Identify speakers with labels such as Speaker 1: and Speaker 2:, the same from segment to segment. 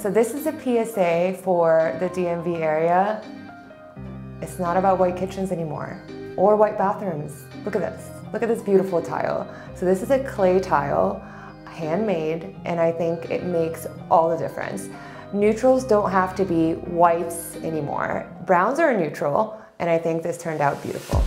Speaker 1: So this is a PSA for the DMV area. It's not about white kitchens anymore or white bathrooms. Look at this. Look at this beautiful tile. So this is a clay tile, handmade, and I think it makes all the difference. Neutrals don't have to be whites anymore. Browns are neutral, and I think this turned out beautiful.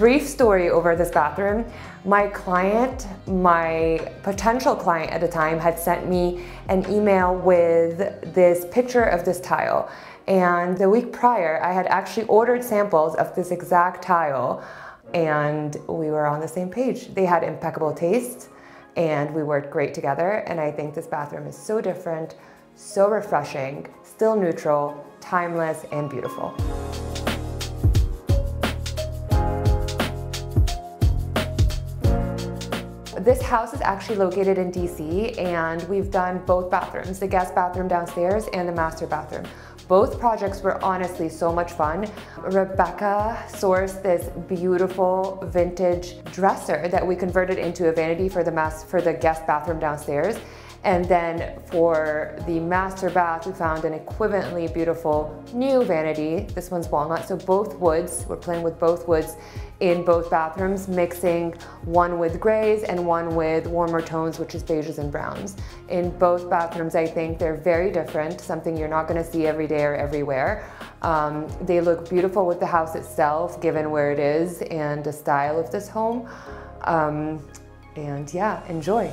Speaker 1: Brief story over this bathroom. My client, my potential client at the time, had sent me an email with this picture of this tile. And the week prior, I had actually ordered samples of this exact tile and we were on the same page. They had impeccable taste and we worked great together. And I think this bathroom is so different, so refreshing, still neutral, timeless, and beautiful. This house is actually located in DC and we've done both bathrooms, the guest bathroom downstairs and the master bathroom. Both projects were honestly so much fun. Rebecca sourced this beautiful vintage dresser that we converted into a vanity for the, mass, for the guest bathroom downstairs. And then for the master bath, we found an equivalently beautiful new vanity. This one's walnut, so both woods. We're playing with both woods in both bathrooms, mixing one with grays and one with warmer tones, which is beiges and browns. In both bathrooms, I think they're very different, something you're not gonna see every day or everywhere. Um, they look beautiful with the house itself, given where it is and the style of this home. Um, and yeah, enjoy.